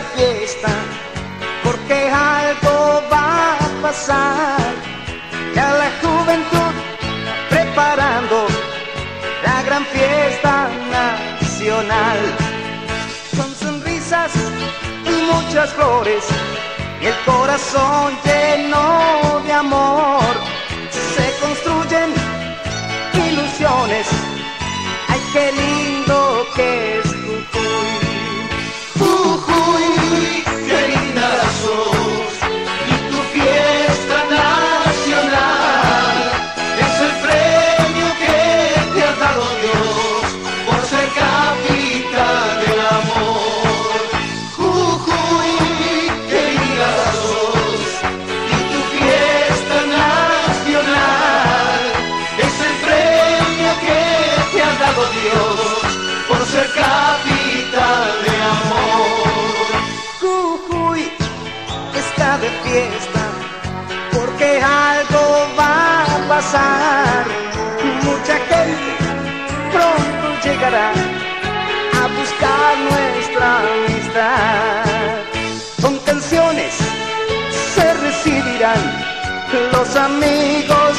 fiesta, porque algo va a pasar. Ya la juventud preparando la gran fiesta nacional. Con sonrisas y muchas flores y el corazón lleno de fiesta porque algo va a pasar. Mucha gente pronto llegará a buscar nuestra amistad. Con canciones se recibirán los amigos